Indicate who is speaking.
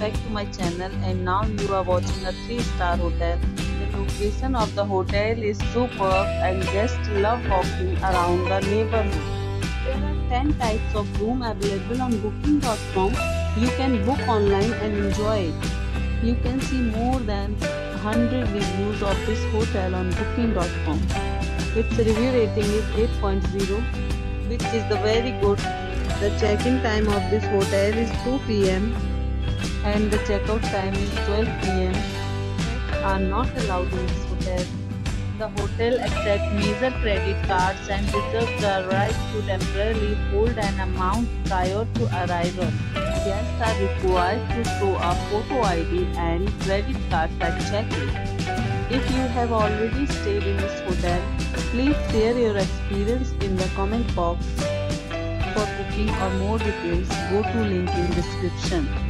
Speaker 1: back to my channel and now you are watching a 3 star hotel. The location of the hotel is superb and guests love walking around the neighborhood. There are 10 types of room available on booking.com. You can book online and enjoy it. You can see more than 100 reviews of this hotel on booking.com. Its review rating is 8.0 which is the very good the check-in time of this hotel is 2 pm and the checkout time is 12 pm. Are not allowed in this hotel. The hotel accepts major credit cards and reserves the right to temporarily hold an amount prior to arrival. Guests are required to show a photo ID and credit cards at check-in. If you have already stayed in this hotel, please share your experience in the comment box for booking or more details, go to link in description.